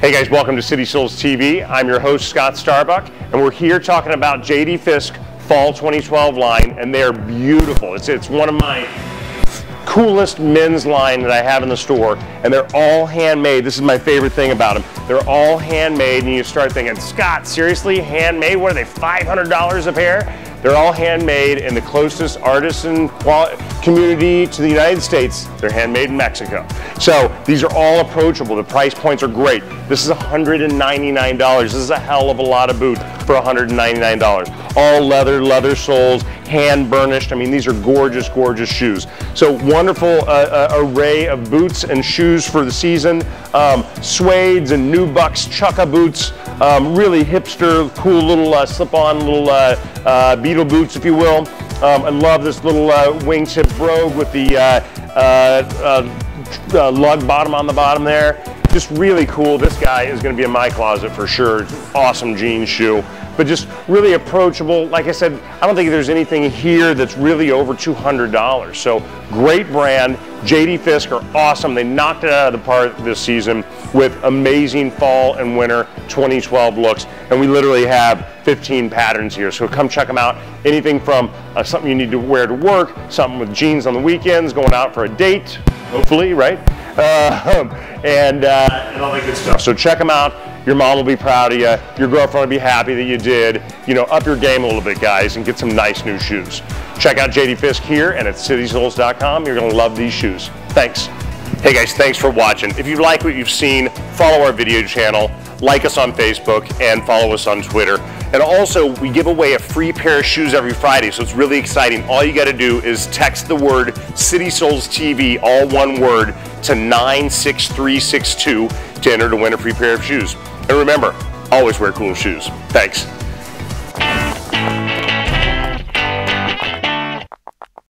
Hey guys, welcome to City Soles TV. I'm your host, Scott Starbuck, and we're here talking about JD Fisk Fall 2012 line, and they're beautiful. It's, it's one of my coolest men's line that I have in the store, and they're all handmade. This is my favorite thing about them. They're all handmade, and you start thinking, Scott, seriously, handmade? What are they, $500 a pair? They're all handmade in the closest artisan community to the United States. They're handmade in Mexico. So these are all approachable. The price points are great. This is $199. This is a hell of a lot of boot for $199. All leather, leather soles, hand burnished. I mean, these are gorgeous, gorgeous shoes. So wonderful uh, uh, array of boots and shoes for the season. Um, suedes and Bucks, chukka boots, um, really hipster, cool little uh, slip-on little uh, uh, Beatle boots, if you will. Um, I love this little uh, wingtip brogue with the lug bottom on the bottom there. Just really cool. This guy is going to be in my closet for sure. Awesome jeans shoe but just really approachable. Like I said, I don't think there's anything here that's really over $200. So great brand. JD Fisk are awesome. They knocked it out of the park this season with amazing fall and winter 2012 looks. And we literally have 15 patterns here. So come check them out. Anything from uh, something you need to wear to work, something with jeans on the weekends, going out for a date, hopefully, right? Uh, and, uh, and all that good stuff. So check them out. Your mom will be proud of you. Your girlfriend will be happy that you did. You know, up your game a little bit, guys, and get some nice new shoes. Check out JD Fisk here and at citysoles.com. You're going to love these shoes. Thanks. Hey guys, thanks for watching. If you like what you've seen, follow our video channel, like us on Facebook, and follow us on Twitter. And also, we give away a free pair of shoes every Friday, so it's really exciting. All you got to do is text the word City Soles TV, all one word, to 96362 to enter to win a free pair of shoes. And remember, always wear cool shoes. Thanks.